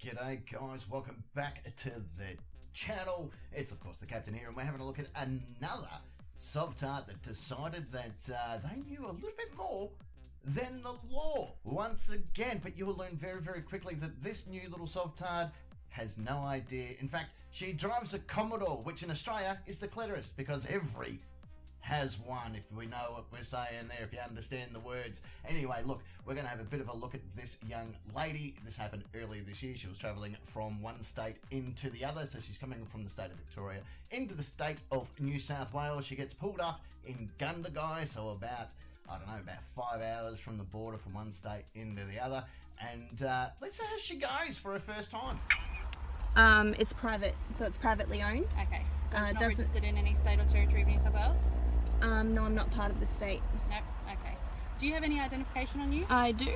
G'day guys, welcome back to the channel. It's of course the Captain here and we're having a look at another Sovtard that decided that uh, they knew a little bit more than the law once again. But you'll learn very very quickly that this new little Sovtard has no idea. In fact, she drives a Commodore, which in Australia is the clitoris because every has one, if we know what we're saying there, if you understand the words. Anyway, look, we're going to have a bit of a look at this young lady. This happened earlier this year. She was traveling from one state into the other. So she's coming from the state of Victoria into the state of New South Wales. She gets pulled up in Gundagai, so about, I don't know, about five hours from the border from one state into the other. And uh, let's see how she goes for her first time. Um, it's private, so it's privately owned. Okay, so Uh, it's not doesn't- registered in any state or territory of New South Wales? Um, no, I'm not part of the state. Nope. Okay. Do you have any identification on you? I do.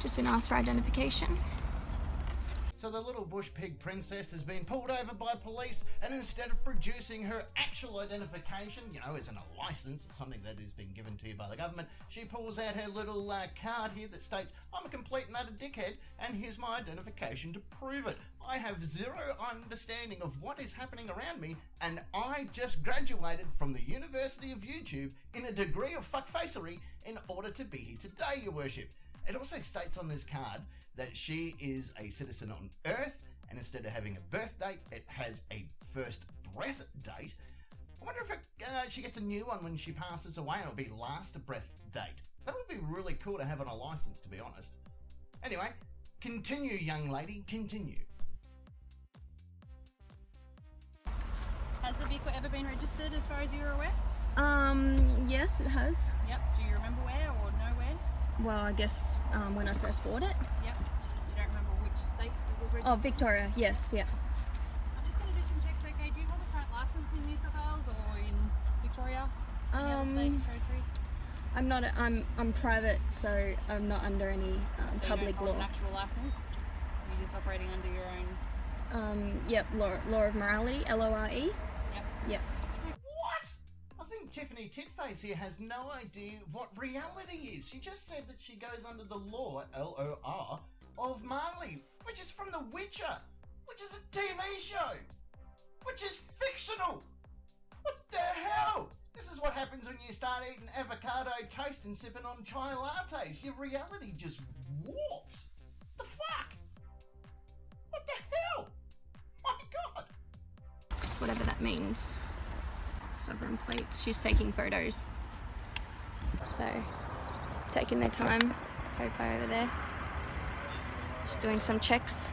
Just been asked for identification. So the little bush pig princess has been pulled over by police, and instead of producing her actual identification, you know, in a license something that has been given to you by the government, she pulls out her little uh, card here that states, I'm a complete and utter dickhead, and here's my identification to prove it. I have zero understanding of what is happening around me, and I just graduated from the University of YouTube in a degree of fuckfacery in order to be here today, your worship. It also states on this card that she is a citizen on Earth, and instead of having a birth date, it has a first breath date. I wonder if it, uh, she gets a new one when she passes away, and it'll be last breath date. That would be really cool to have on a license, to be honest. Anyway, continue, young lady, continue. Has the vehicle ever been registered as far as you're aware? Um, yes, it has. Yep. Do you remember where or where? Well, I guess um, when I first bought it. Yep. You don't remember which state it was registered? Oh, Victoria. Yes, yeah. I'm just going to do some checks, okay? Do you hold a current license in New South Wales or in Victoria? Any state, Um, territory? I'm not. A, I'm. I'm private, so I'm not under any um, So public you don't hold law. an actual license? You're just operating under your own... Um, yep. Law, law of morality. L O R E. Yep. Yep. Tiffany Titface here has no idea what reality is. She just said that she goes under the law, L O R, of Marley, which is from The Witcher, which is a TV show, which is fictional. What the hell? This is what happens when you start eating avocado toast and sipping on chai lattes. Your reality just warps. The fuck? What the hell? My god. Just whatever that means. Sovereign plates. She's taking photos. So, taking their time. Coco over there. Just doing some checks.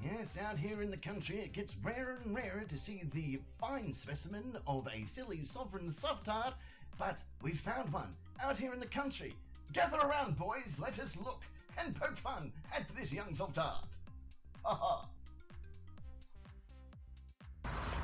Yes, out here in the country, it gets rarer and rarer to see the fine specimen of a silly sovereign soft sovtard, but we've found one out here in the country. Gather around, boys, let us look and poke fun at this young sovtard. Ha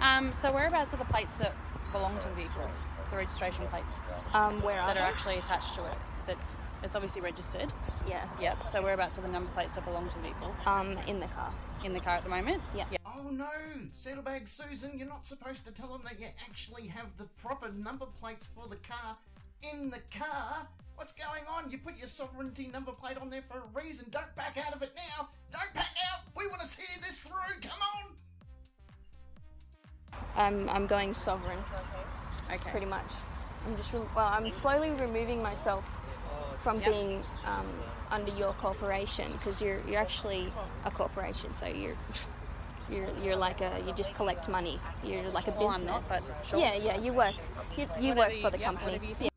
Um, so whereabouts are the plates that belong to the vehicle? The registration plates Um, where are that are they? actually attached to it? That it's obviously registered. Yeah. Yep. So whereabouts are the number plates that belong to the vehicle? Um, in the car. In the car at the moment? Yeah. Oh no, Saddlebag Susan, you're not supposed to tell them that you actually have the proper number plates for the car in the car. What's going on? You put your sovereignty number plate on there for a reason. Don't back out of it now. Don't back out. We want to see this through. Come on. I'm, I'm going sovereign, Okay. pretty much. I'm just, re- well, I'm slowly removing myself from Yep. being um, under your corporation because you're, you're actually a corporation, so you're, you're, you're like a, you just collect money. You're like a business. Well, I'm not, but sure. Yeah, yeah, you work, you, you Whatever work for the yep, company. whatever you think. Yeah.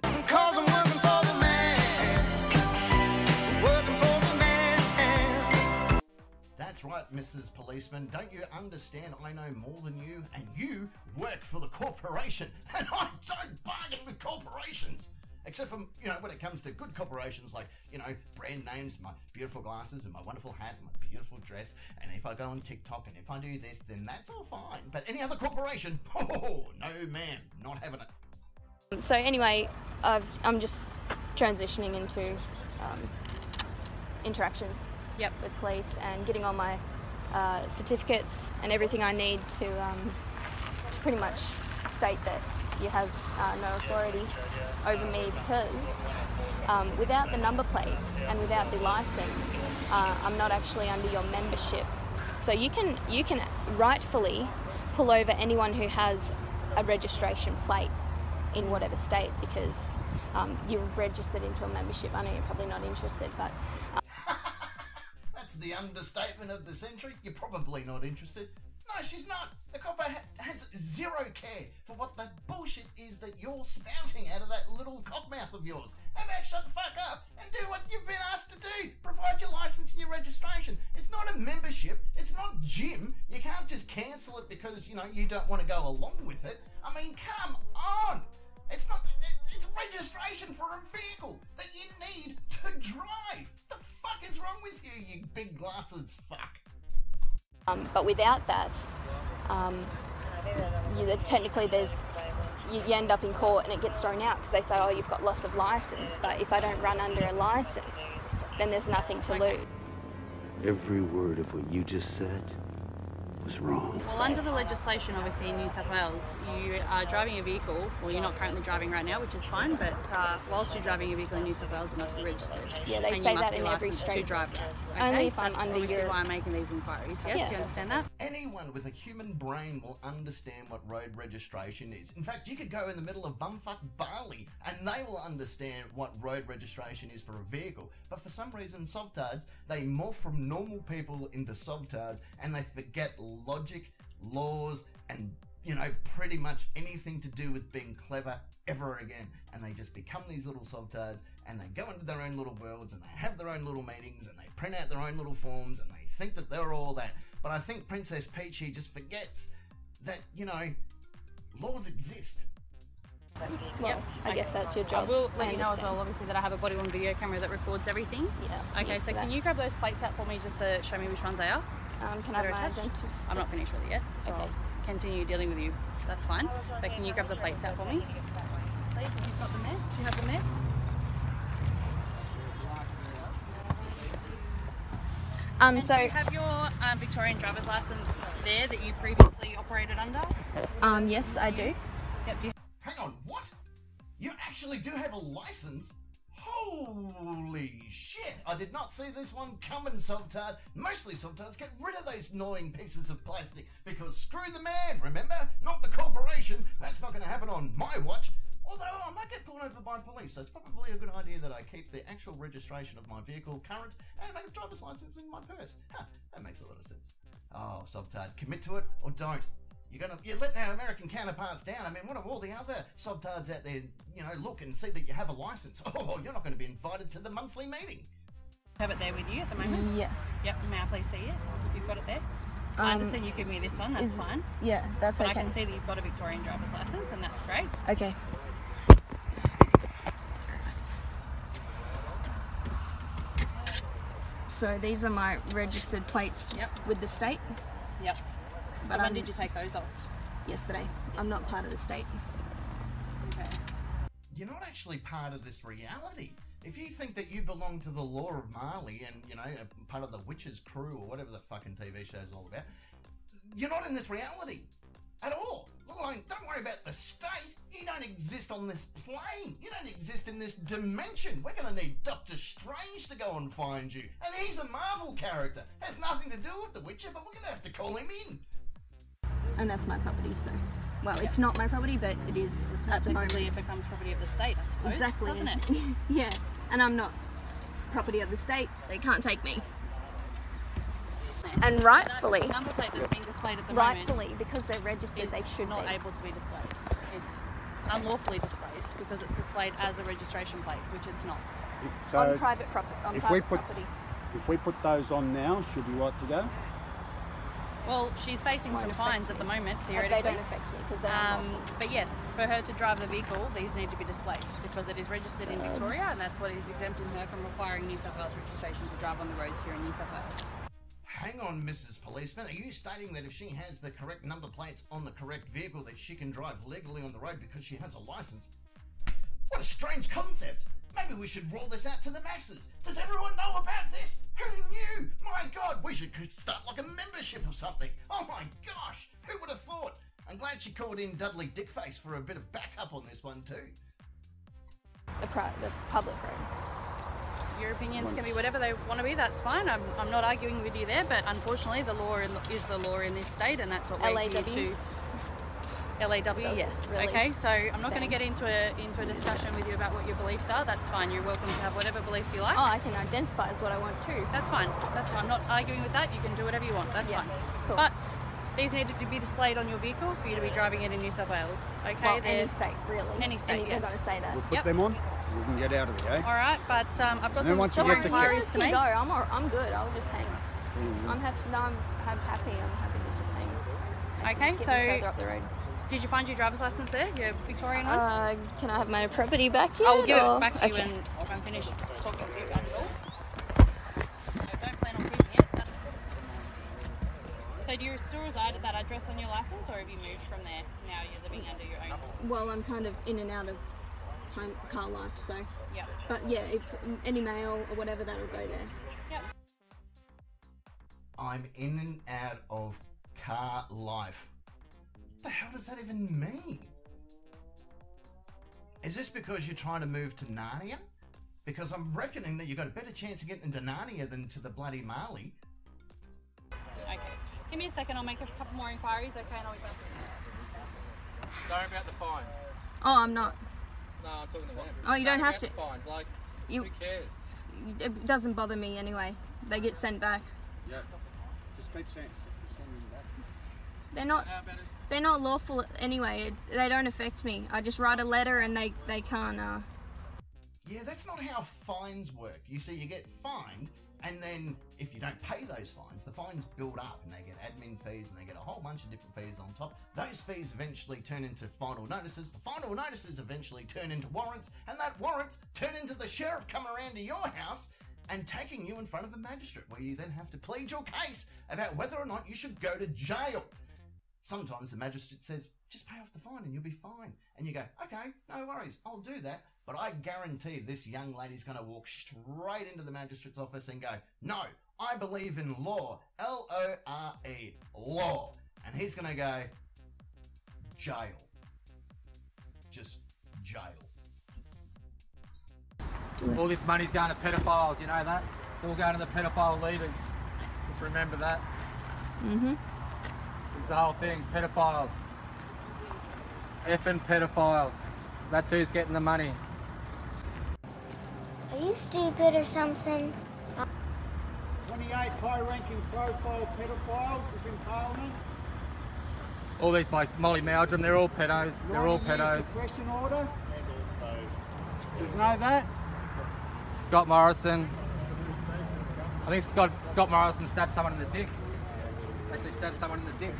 Mrs. Policeman. Don't you understand? I know more than you, and you work for the corporation. And I don't bargain with corporations. Except for, you know, when it comes to good corporations like, you know, brand names, my beautiful glasses, and my wonderful hat, and my beautiful dress. And if I go on TikTok and if I do this, then that's all fine. But any other corporation, oh, no, ma'am, not having it. So anyway, I've, I'm just transitioning into um, interactions Yep. with police and getting all my uh, certificates and everything I need to um, to pretty much state that you have uh, no authority over me because um, without the number plates and without the license, uh, I'm not actually under your membership. So you can you can rightfully pull over anyone who has a registration plate in whatever state because um, you're registered into a membership. I know you're probably not interested, but That's the understatement of the century. You're probably not interested. No, she's not. The copper ha- has zero care for what the bullshit is that you're spouting out of that little cockmouth of yours. How about shut the fuck up and do what you've been asked to do? Provide your license and your registration. It's not a membership. It's not gym. You can't just cancel it because you know you don't want to go along with it. I mean, come on. It's not. It's registration for a vehicle that you need to drive. The fuck is wrong with you, you big glasses fuck? Um, but without that, um, you, technically there's you, you end up in court and it gets thrown out because they say, oh, you've got loss of license. But if I don't run under a license, then there's nothing to lose. Every word of what you just said was wrong. Well, under the legislation, obviously in New South Wales, you are driving a vehicle. Well, you're not currently driving right now, which is fine. But uh, whilst you're driving a vehicle in New South Wales, it must be registered. Yeah, they and say you must that be in every licensed state. to drive that. Only if I'm That's under obviously your- why I'm making these inquiries. Yes, Yeah. you understand that? Anyone with a human brain will understand what road registration is. In fact, you could go in the middle of bumfuck Bali and they will understand what road registration is for a vehicle. But for some reason, sovtards, they morph from normal people into sovtards and they forget logic, laws, and, you know, pretty much anything to do with being clever ever again. And they just become these little sovtards and they go into their own little worlds and they have their own little meetings and they print out their own little forms and they think that they're all that. But I think Princess Peach here just forgets that, you know, laws exist. Well, Yep. I guess that's your job. I job. will let you know as well, obviously, that I have a body worn video camera that records everything. Yeah. Okay, so can you grab those plates out for me just to show me which ones they are? Um, can that I are have my attached? identity? I'm not finished with it yet, so Okay. I'll continue dealing with you. That's fine. So can you grab the plates out for me? Please, if you've got them there. Do you have them there? Um, And so, do you have your um, Victorian driver's license there that you previously operated under? um, yes, I do. Yep. Do you Hang on, what? You actually do have a license? Holy shit! I did not see this one coming, Sovtard. Mostly Sovtards get rid of those annoying pieces of plastic because screw the man, remember? Not the corporation. That's not going to happen on my watch. Although I might get pulled over by police, so it's probably a good idea that I keep the actual registration of my vehicle current and a driver's license in my purse. Huh, that makes a lot of sense. Oh, Sovtard, commit to it or don't. You're gonna you're letting our American counterparts down. I mean, what if all the other Sovtards out there, you know, look and see that you have a license? Oh, you're not going to be invited to the monthly meeting. have it there with you at the moment? Yes. Yep. May I please see it? You've got it there. I Um, understand you give me this one. That's is- fine. Yeah, that's But I can see that you've got a Victorian driver's license, and that's great. Okay. So these are my registered plates Yep. with the state Yep. But so when I'm- did you take those off? yesterday. I'm not part of the state. Okay. You're not actually part of this reality. If you think that you belong to the law of Marley and, you know, a part of the Witches crew or whatever the fucking TV show is all about, you're not in this reality at all. Let alone, don't worry about the state. You don't exist on this plane. You don't exist in this dimension. We're going to need Doctor Strange to go and find you. And he's a Marvel character. Has nothing to do with the Witcher, but we're going to have to call him in. And that's my property, so. Well, it's not my property, but it is at the moment. It becomes property of the state, I suppose. Exactly. Doesn't it? yeah. And I'm not property of the state, so you can't take me. And rightfully, That number plate that's being displayed at the moment rightfully, because they're registered, they should not be. able to be displayed. It's unlawfully displayed because it's displayed as a registration plate, which it's not. So on private property. On if private we put- property. if we put those on now, should you like to go? Well, she's facing some affect fines at the me. moment, But they theoretically. don't affect me because Um, but yes, for her to drive the vehicle, these need to be displayed because it is registered in Victoria, and that's what is exempting her from requiring New South Wales registration to drive on the roads here in New South Wales. Hang on, Mrs. Policeman. Are you stating that if she has the correct number plates on the correct vehicle, that she can drive legally on the road because she has a license? What a strange concept. Maybe we should roll this out to the masses. Does everyone know about this? Who knew? My God, we should start like a membership or something. Oh my gosh, who would have thought? I'm glad she called in Dudley Dickface for a bit of backup on this one too. The, the public roads. Your opinions can be whatever they want to be. That's fine. I'm, I'm not arguing with you there, but unfortunately, the law in, is the law in this state, and that's what we're LAW? here to. LAW, Doesn't yes. really okay, so I'm not going to get into a into a discussion with you about what your beliefs are. That's fine. You're welcome to have whatever beliefs you like. Oh, I can identify as what I want too. That's fine. That's fine. I'm not arguing with that. You can do whatever you want. That's Yeah, fine. cool. But these need to be displayed on your vehicle for you to be driving it in New South Wales. Okay. well, They're- any state, really. Any state, Any- yes. They're going to say that. We'll put Yep. them on so we can get out of here, eh? All right, but um, I've got And some, once you get more to inquiries to keep make. go. I'm, all, I'm good. I'll just hang. Mhm. I'm happy. No, I'm, I'm happy. I'm happy to just hang. I Okay, get so- up the road. Did you find your driver's license there? Your Victorian one? Uh, can I have my property back yet? I will give or- it back to you okay. when I'm finished talking to you about it all. I don't plan on keeping it. So do you still reside at that address on your license or have you moved from there? Now you're living under your own. Well, I'm kind of in and out of home car life, so. Yep. But yeah, if any mail or whatever, that'll go there. Yep. I'm in and out of car life. What the hell does that even mean? Is this because you're trying to move to Narnia? Because I'm reckoning that you've got a better chance of getting to Narnia than to the bloody Marley. Okay. Give me a second. I'll make a couple more inquiries. Okay, and I'll be back. Sorry about the fines. Oh, I'm not. No, I'm talking to them. Oh, you don't Sorry have to- fines, like, You. who cares? It doesn't bother me anyway. They get sent back. Yeah. Just keep sending, sending them back. They're not. How about it? They're not lawful anyway. It, they don't affect me. I just write a letter and they they can't. Uh, Yeah, that's not how fines work. You see, you get fined, and then if you don't pay those fines, the fines build up and they get admin fees and they get a whole bunch of different fees on top. Those fees eventually turn into final notices. The final notices eventually turn into warrants, and that warrants turn into the sheriff coming around to your house and taking you in front of a magistrate, where you then have to plead your case about whether or not you should go to jail. Sometimes the magistrate says, just pay off the fine and you'll be fine. And you go, okay, no worries, I'll do that. But I guarantee this young lady's going to walk straight into the magistrate's office and go, no, I believe in law. L O R E, law. And he's going to go, jail. Just jail. All this money's going to pedophiles, you know that? It's all going to the pedophile leaders. Just remember that. mm-hmm. It's the whole thing, pedophiles. Effing pedophiles. That's who's getting the money. Are you stupid or something? 28 high-ranking profile pedophiles within Parliament. All these blokes, Molly Meldrum, they're all pedos. They're all 90 years pedos. Suppression order. Does know that? Scott Morrison. I think Scott Scott Morrison stabbed someone in the dick. Actually stabbed someone in the dick.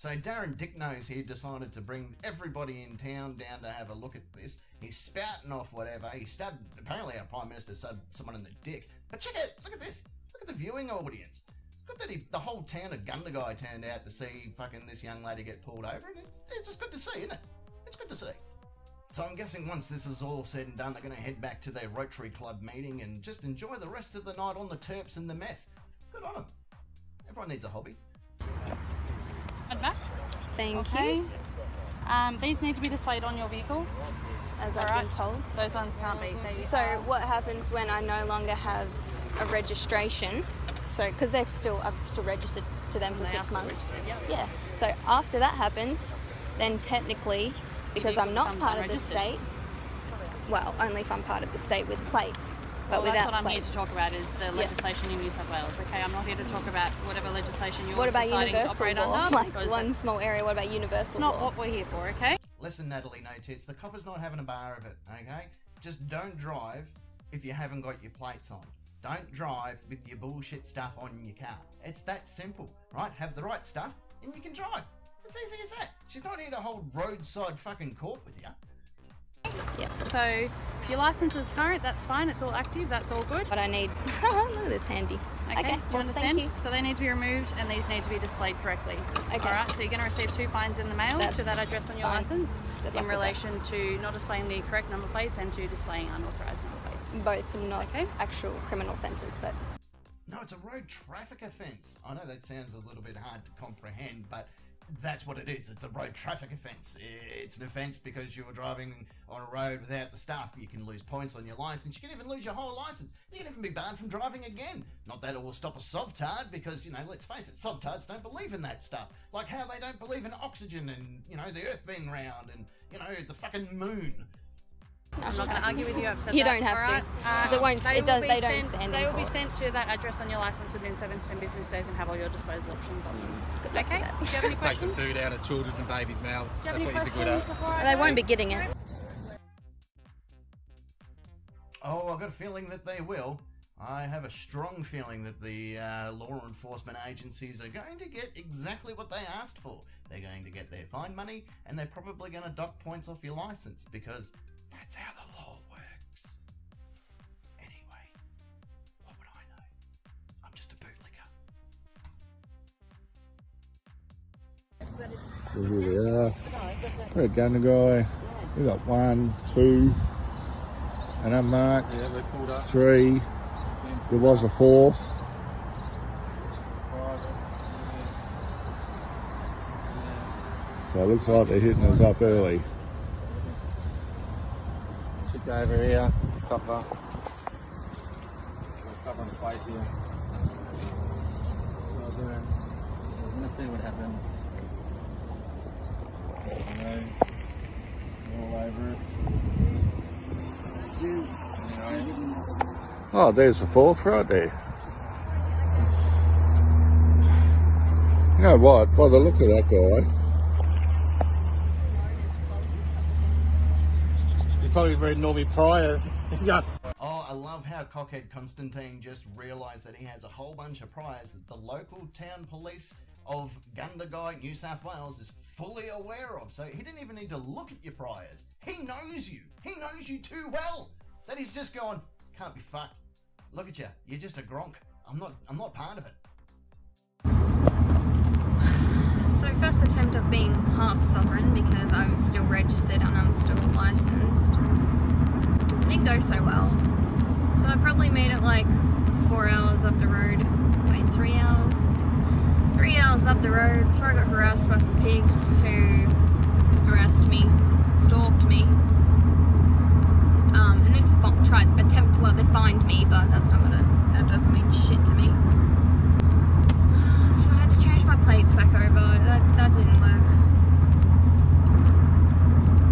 So Darren Dick knows he decided to bring everybody in town down to have a look at this. He's spouting off whatever. He stabbed apparently our prime minister stabbed someone in the dick. But check it, look at this. Look at the viewing audience. It's good that he, the whole town of Gundagai turned out to see fucking this young lady get pulled over, and it's, it's just good to see, isn't it? It's good to see. So I'm guessing once this is all said and done, they're going to head back to their Rotary Club meeting and just enjoy the rest of the night on the terps and the meth. Good on them. Everyone needs a hobby. And back. Thank Okay. you. Um, these need to be displayed on your vehicle. As I've Alright. been told. Those ones can't be. They, So what happens when I no longer have a registration? So because they're still I'm still registered to them for They six months. yep. Yeah. So after that happens, then technically, because I'm not part of the state. Well, only if I'm part of the state with plates, but well, that's what I'm plates. here to talk about is the legislation in New South Wales. Okay, I'm not here to talk about whatever legislation you're What about deciding to operate law? under. Like one small area. What about universal It's not law? what we're here for. Okay. Listen, Natalie Notis, the copper's not having a bar of it, okay? Just don't drive if you haven't got your plates on. Don't drive with your bullshit stuff on your car. It's that simple, right? Have the right stuff and you can drive. It's easy as that. She's not here to hold roadside fucking court with you. So your license is current. That's fine. It's all active. That's all good. But I need. Look at this handy. Okay, Okay. do you well, understand? Thank you. So they need to be removed and these need to be displayed correctly. Okay. All right, so you're going to receive two fines in the mail That's to that address on your fine. license Good in relation to not displaying the correct number plates and to displaying unauthorised number plates. Both not Okay. actual criminal offences, but No, it's a road traffic offence. I know that sounds a little bit hard to comprehend, but that's what it is. It's a road traffic offence. It's an offence because you were driving on a road without the stuff. You can lose points on your license. You can even lose your whole license. You can even be barred from driving again. Not that it will stop a sovtard because, you know, let's face it, sovtards don't believe in that stuff. Like how they don't believe in oxygen and, you know, the earth being round and, you know, the fucking moon. I'm not going to argue with you. I've said You that, don't have to, alright? 'cause it won't- They it will does- be they don't sent, stand. They will be sent to that address on your license within seven to ten business days and have all your disposal options on them. Good luck Okay. with Do you have any Take some food out of children's and babies' mouths. Do you have That's any what you're good at. They won't be getting it. Oh, I've got a feeling that they will. I have a strong feeling that the uh, law enforcement agencies are going to get exactly what they asked for. They're going to get their fine money and they're probably going to dock points off your license because that's how the law works. Anyway, what would I know? I'm just a bootlicker. So here we are. We're going to go. We got one, two, and unmarked, Yeah, we pulled up. three. There was a fourth. So it looks like they're hitting us up early. Should go over here. Copper. There's stuff on the plate here. Southern. So uh, let's see what happens. All over it. Oh, there's the fourth right there. You know what? By the look of that guy, probably reading all my priors. Oh, I love how Cockhead Constantine just realised that he has a whole bunch of priors that the local town police of Gundagai, New South Wales, is fully aware of. So he didn't even need to look at your priors. He knows you. He knows you too well. That he's just going, can't be fucked. Look at you. You're just a gronk. I'm not. I'm not part of it. First attempt of being half sovereign because I'm still registered and I'm still licensed. It didn't go so well. So I probably made it like four hours up the road. Wait, three hours? Three hours up the road before I got harassed by some pigs who harassed me, stalked me. Um, and then tried attempt well they fined me, but that's not gonna that doesn't mean shit to me. So I had to change my plates back over. That, that didn't work.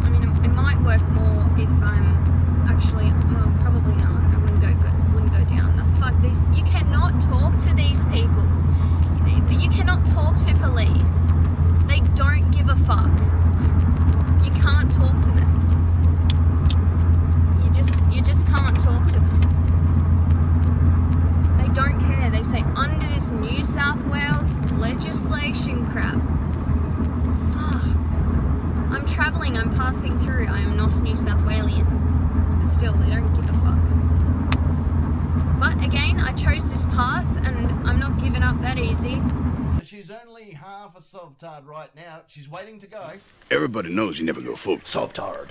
I mean, it, it might work more if I'm actually, well, probably not. I wouldn't go, go wouldn't go down. The fuck these. You cannot talk to these people. You cannot talk to police. They don't give a fuck. You can't talk to them. You just, you just can't talk to them. They don't care. They say under this New South Wales legislation crap. Fuck. I'm travelling, I'm passing through. I am not a New South Walian. But still, they don't give a fuck. But again, I chose this path and I'm not giving up that easy. So she's only half a sovtard right now. She's waiting to go. Everybody knows you never go full. Sovtard.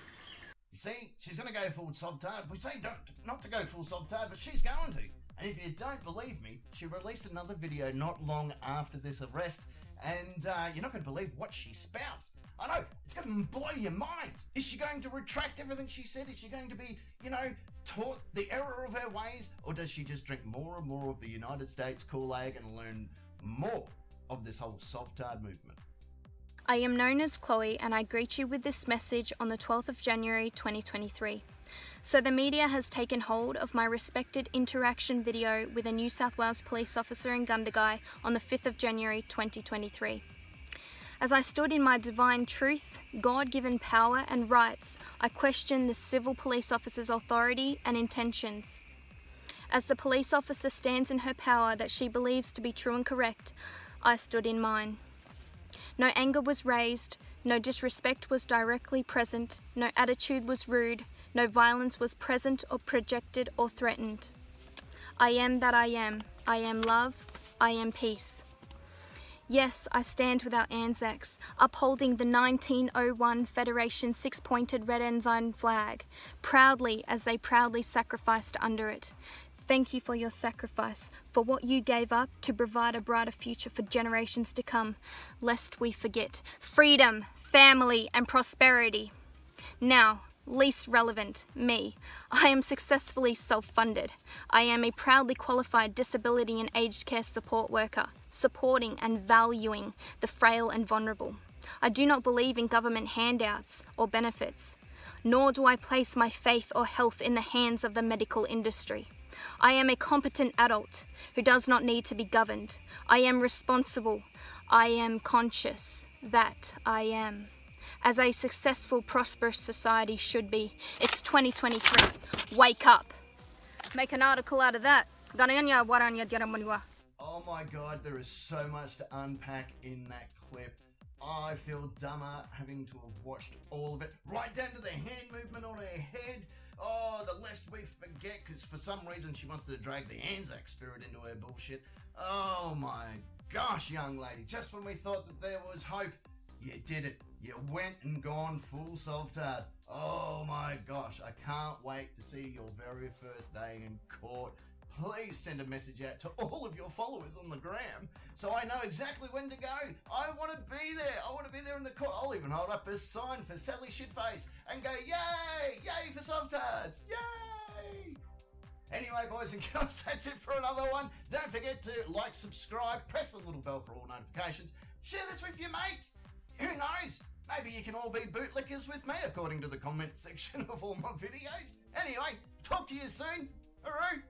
You see, she's going to go full Sovtard. We say don't, not to go full Sovtard, but she's going to. And if you don't believe me, she released another video not long after this arrest, and uh, you're not going to believe what she spouts. I know, it's going to blow your minds. Is she going to retract everything she said? Is she going to be, you know, taught the error of her ways? Or does she just drink more and more of the United States Kool-Aid and learn more of this whole Sovtard movement? I am known as Chloe and I greet you with this message on the 12th of January 2023. So, the media has taken hold of my respected interaction video with a New South Wales police officer in Gundagai on the 5th of January 2023. As I stood in my divine truth, God given power, and rights, I questioned the civil police officer's authority and intentions. As the police officer stands in her power that she believes to be true and correct, I stood in mine. No anger was raised, no disrespect was directly present, no attitude was rude, no violence was present or projected or threatened. I am that I am. I am love. I am peace. Yes, I stand with our Anzacs, upholding the 1901 Federation six pointed red ensign flag, proudly as they proudly sacrificed under it. Thank you for your sacrifice, for what you gave up to provide a brighter future for generations to come, lest we forget freedom, family, and prosperity. Now, least relevant, me. I am successfully self funded. I am a proudly qualified disability and aged care support worker, supporting and valuing the frail and vulnerable. I do not believe in government handouts or benefits, nor do I place my faith or health in the hands of the medical industry. I am a competent adult who does not need to be governed. I am responsible. I am conscious that I am as a successful, prosperous society should be. It's 2023. Wake up. Make an article out of that. Oh my god, there is so much to unpack in that clip. I feel dumber having to have watched all of it, right down to the hand movement on her head. Oh, the lest we forget, because for some reason she wants to drag the Anzac spirit into her bullshit. Oh my gosh, young lady, just when we thought that there was hope, you did it. You went and gone full self-tard. Oh my gosh, I can't wait to see your very first day in court. Please send a message out to all of your followers on the gram so I know exactly when to go. I want to be there. I want to be there in the court. I'll even hold up a sign for Sally Shitface and go, Yay! Yay for self-tards! Yay! Anyway, boys and girls, that's it for another one. Don't forget to like, subscribe, press the little bell for all notifications. Share this with your mates. Who knows? Maybe you can all be bootlickers with me, according to the comment section of all my videos. Anyway, talk to you soon. Hooroo!